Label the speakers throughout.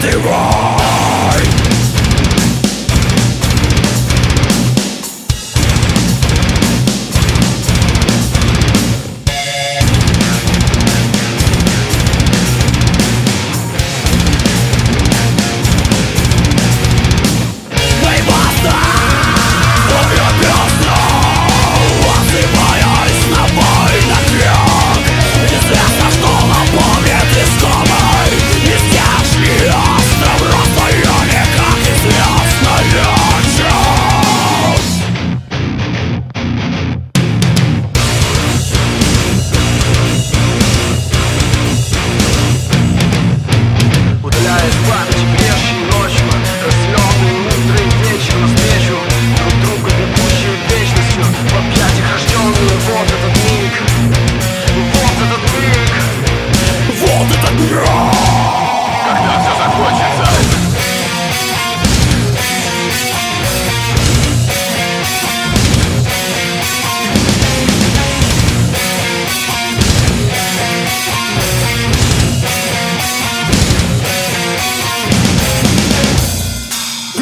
Speaker 1: did they wrong?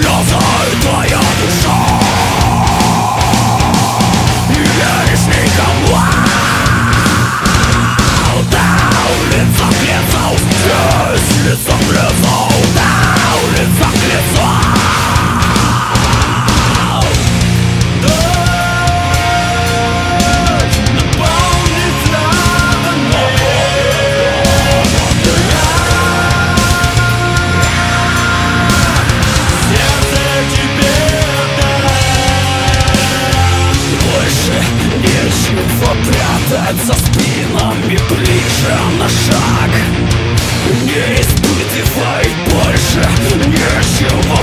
Speaker 1: 让他打太阳。За спинами ближе на шаг. Не испытывай больше нечего